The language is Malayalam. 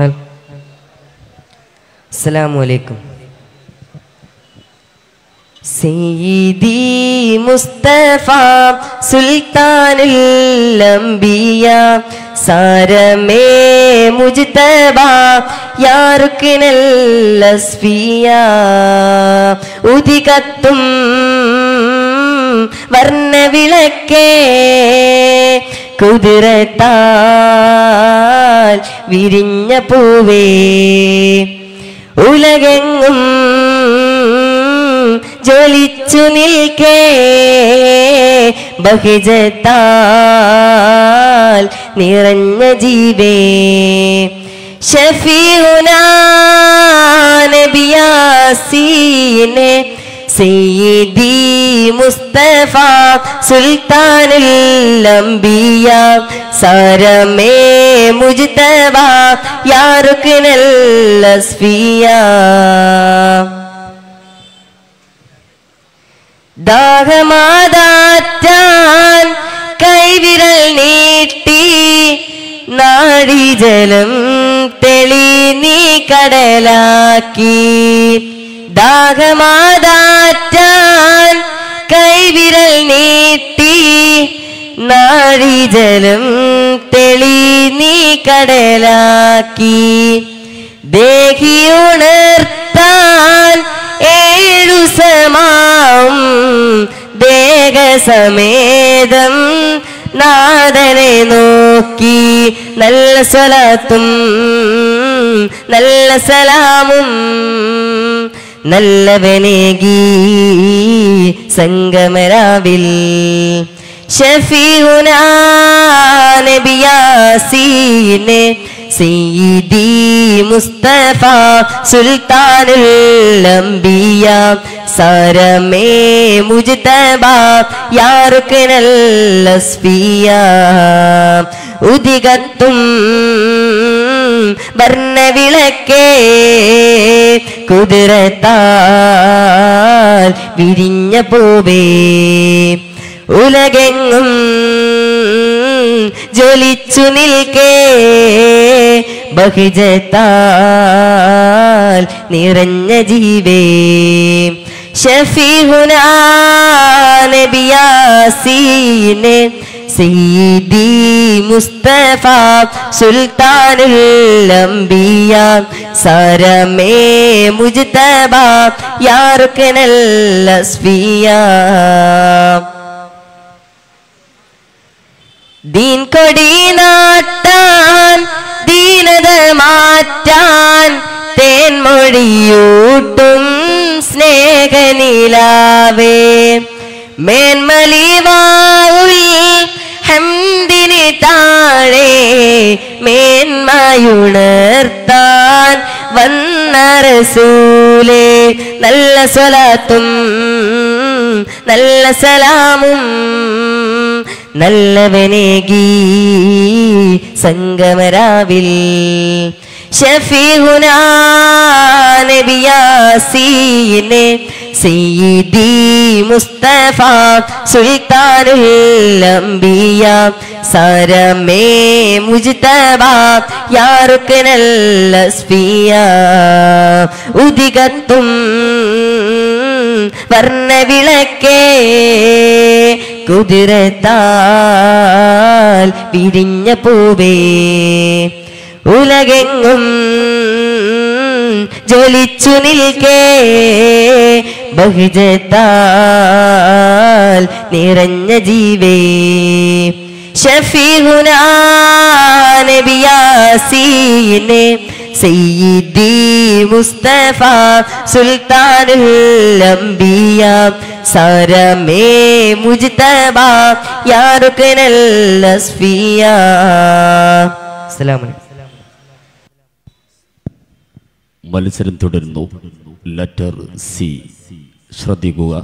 ഹൽ അസ്സലാമു അലൈക്കും. സയ്യിദി മുസ്തഫ സുൽത്താനുൽ അംബിയ സാരമേ മുജ്തബ യാ റുക്നൽ അസ്ഫിയ. ഉദികത്തും വർണവിളക്കേ കുതിരത്താൽ വിരിഞ്ഞ പൂവേ. ഉലകെങ്ങും ജ്വലിച്ചു നിൽക്കേ. ബഹിജത്താൽ നിറഞ്ഞ ജീവേ. ഷഫീഉനാനബിയാസീനെ സയ്യിദി മുസ്തഫ സുൽത്താനുൽ അംബിയ സാരമേ മുജ്തബ ദാഹമാതാറ്റാൻ കൈവിരൽ നീട്ടി നാഴിജലം തെളി നീ കടലാക്കി. ദാഹമാതാറ്റാൻ കൈവിരൽ നീട്ടി നാഴിജലം തെളി നീ കടലാക്കി. ദേഹിയുണർത്താൻ ഏഴു സമാം. ദേഹസമേതം നാദനെ നോക്കി. നല്ല സ്വലത്തും നല്ല സലാമും. നല്ലവനേകി സംഗമരാവിൽ. ഷഫീഉനാനബിയാസീനെ സീദി മുസ്തഫ സുൽത്താനുൽ അംബിയ. സരമേ മുജ്തബ യാ റുക്നൽ അസ്ഫിയ. ഉദികത്തും വർണവിളക്കേ കുതിരത്താൽ വിരിഞ്ഞ പോവേ. ഉലകെങ്ങും ജ്വലിച്ചു നിൽക്കേ. ബഹിജത്താൽ നിറഞ്ഞ ജീവേ. ഷഫീഹുനാനബിയാസീനെ സയ്യിദി മുസ്തഫ സുൽത്താനുൽ അംബിയ സരമേ മുജ്തബ യാ റുക്നൽ അസ്ഫിയ. ദീൻ കൊടി നാട്ടാൻ ദീനത മാറ്റാൻ തേൻമൊഴിയൂട്ടും സ്നേഹനിലാവേ. മേന്മലിവാവുൽ മേന്മയുണർത്താൻ വന്ന റസൂലേ നല്ല സ്വലാത്തും നല്ല സലാമും നല്ലവനേകി സംഗമരാവിൽ സയ്യിദി മുസ്തഫ സുൽത്താനുൽ അംബിയ. സരമേ മുജ്തബ യാ റുക്നൽ അസ്ഫിയ. ഉദികത്തും വർണവിളക്കേ കുതിരത്താൽ വിരിഞ്ഞ പൂവേ. ഉലകെങ്ങും ജ്വലിച്ചു നിൽക്കേ. ബഹുജത്താൽ നിറഞ്ഞ ജീവേ. ഷഫീഹുനാനബിയാസീനെ സയ്യിദി മുസ്തഫ സുൽത്താനുൽ അംബിയ. സരമേ മുജ്തബ യാ റുക്നൽ അസ്ഫിയ. അസ്സലാമു അലൈക്കും. മത്സരം തുടരുന്നു. ലെറ്റർ സി ശ്രദ്ധിക്കുക.